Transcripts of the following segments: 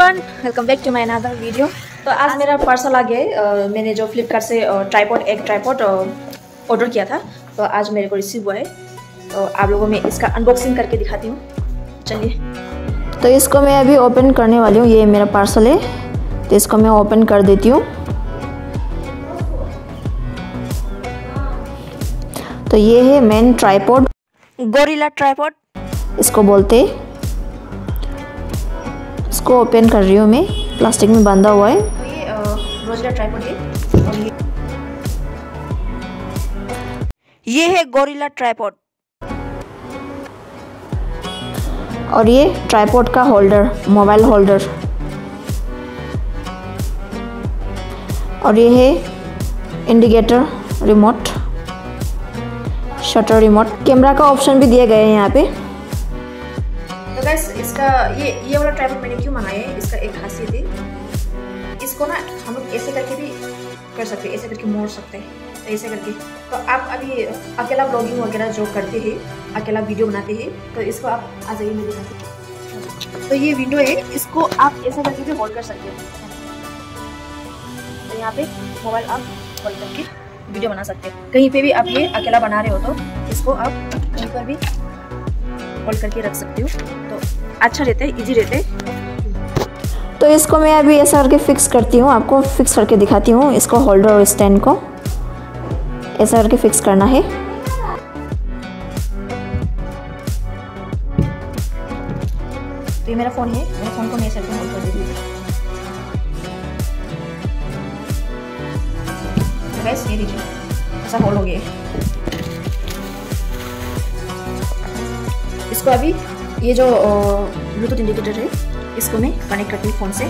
Everyone welcome back to my another video तो आज मेरा पार्सल आ गया है मैंने जो फ्लिपकार्ट से ट्राईपॉड एक ट्राईपॉड ऑर्डर किया था तो आज मेरे को रिसीव हुआ है। तो आप लोगों में इसका अनबॉक्सिंग करके दिखाती हूँ। चलिए। तो इसको मैं अभी ओपन करने वाली हूँ ये मेरा पार्सल है। तो इसको मैं ओपन कर देती हूँ। तो ये है मेन ट्राईपॉड गोरिल्ला ट्राईपॉड इसको बोलते इसको ओपन कर रही हूँ मैं। प्लास्टिक में बांधा हुआ है। ये है गोरिल्ला ट्राईपॉड और ये ट्राईपॉड का होल्डर मोबाइल होल्डर और ये है indicator remote shutter remote camera का ऑप्शन भी दिया गया है यहाँ पे। तो इसका ये ये वाला ट्राइपॉड मैंने क्यों मंगाया है? इसका एक खासियत है इसको ना हम लोग ऐसे करके भी कर सकते हैं, ऐसे करके मोड़ सकते हैं, ऐसे करके। तो आप अभी अकेला ब्लॉगिंग वगैरह जो करते हैं, अकेला वीडियो बनाते हैं तो इसको आप आ जाइए मेरे दिखाते तो ये विंडो है, इसको आप ऐसे करके भी होल्ड कर सकते हो। तो यहाँ पे मोबाइल आप होल्ड करके वीडियो बना सकते हैं। कहीं पे भी आप ये अकेला बना रहे हो तो इसको आप कहीं पर भी होल्ड करके रख सकती हूँ। तो अच्छा रहता है इजी रहता है। तो इसको मैं अभी ऐसा करके फिक्स करती हूँ आपको फिक्स करके दिखाती हूँ इसको होल्डर और स्टैंड को। ऐसा करके फिक्स करना है। तो ये मेरा फ़ोन है मेरे फ़ोन को मैं ऐसे होल्ड कर देती हूँ। तो ये देखिए ऐसा होल्ड हो गया इसको अभी ये जो ब्लूटूथ इंडिकेटर है, इसको मैं कनेक्ट करती हूँ फ़ोन से।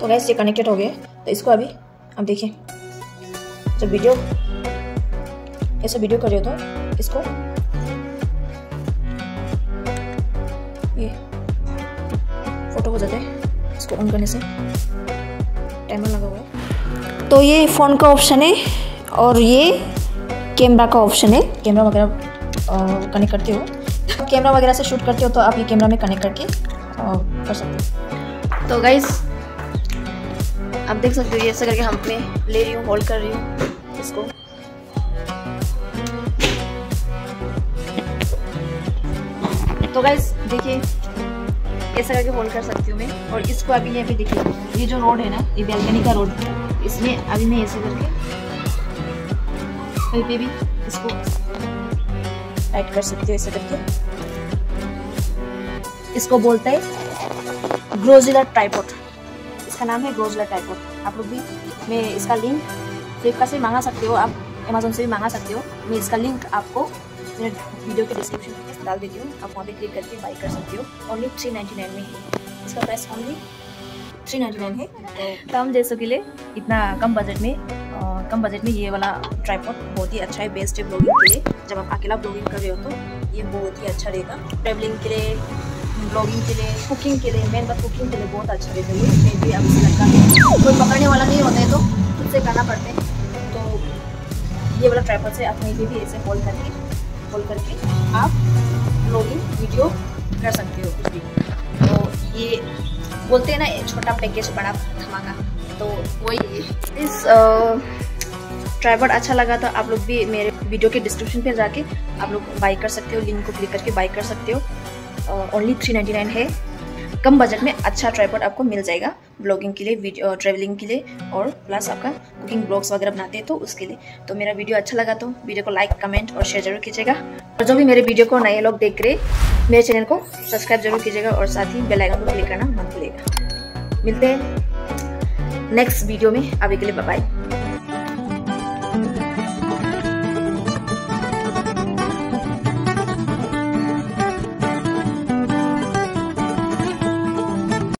तो गैस ये कनेक्टेड हो गया। तो इसको अभी अब देखिए। जब वीडियो ऐसे वीडियो कर रहे हो तो इसको फ़ोटो हो जाता है इसको ऑन करने से। टाइमर लगा हुआ है। तो ये फ़ोन का ऑप्शन है और ये कैमरा का ऑप्शन है। कैमरा वगैरह कनेक्ट करते हो। कैमरा वगैरह से शूट करते हो तो आप ये कैमरा में कनेक्ट करके कर सकते हो। तो गाइज़ आप देख सकते हो ये ऐसा करके हम अपने ले रही हूँ होल्ड कर रही हूँ इसको। तो गाइज़ देखिए ऐसा करके होल्ड कर सकती हूँ मैं। और इसको अभी ये अभी देखिए, ये जो रोड है ना, ये बैलकनी का रोड इसमें अभी मैं ऐसे करके कहीं पे भी इसको टाइट कर सकती हूँ, ऐसे करके। इसको बोलते हैं ग्रोजिला ट्राईपोर्ट इसका नाम है ग्रोजिला ट्राईपोर्ट आप लोग भी मैं इसका लिंक फ्लिपकार्ट से मांगा सकते हो, आप अमेजोन से भी मांगा सकते हो। मैं इसका लिंक आपको मेरे वीडियो के डिस्क्रिप्शन में डाल देती हूँ। आप वहाँ पे क्लिक करके बाई कर सकते हो। ओनली थ्री नाइन्टी नाइन में है इसका price only three ninety nine है। तो कम जैसों के लिए इतना कम बजट में आ, कम बजट में ये वाला ट्राईपॉड बहुत ही अच्छा है बेस्ट है ब्लॉगिंग के लिए। जब आप अकेला ब्लॉगिंग कर रहे हो तो ये बहुत ही अच्छा रहेगा। ट्रेवलिंग के लिए ब्लॉगिंग के लिए कुकिंग के लिए मेन बात कुकिंग के लिए बहुत अच्छा रहता है। ये मैं भी अब कोई पकड़ने वाला नहीं होता है तो खुद से करना पड़ता है। तो ये वाला ट्राईपॉड से आप भी ऐसे होल्ड करके खोल करके आप ब्लॉगिंग वीडियो कर सकते हो कुछ भी। तो ये बोलते हैं ना छोटा पैकेज बड़ा धमाका। तो वही इस ट्राइबर्ड अच्छा लगा तो आप लोग भी मेरे वीडियो के डिस्क्रिप्शन पे जाके आप लोग बाई कर सकते हो। लिंक को क्लिक करके बाई कर सकते हो। ओनली थ्री नाइन्टी नाइन है। कम बजट में अच्छा ट्राईपॉड आपको मिल जाएगा ब्लॉगिंग के लिए वीडियो ट्रैवलिंग के लिए और प्लस आपका कुकिंग ब्लॉग्स वगैरह बनाते हैं तो उसके लिए। तो मेरा वीडियो अच्छा लगा तो वीडियो को लाइक कमेंट और शेयर ज़रूर कीजिएगा। और जो भी मेरे वीडियो को नए लोग देख रहे मेरे चैनल को सब्सक्राइब ज़रूर कीजिएगा और साथ ही बेल आइकन को क्लिक करना मत भूलिएगा। मिलते हैं नेक्स्ट वीडियो में, अभी के लिए बाय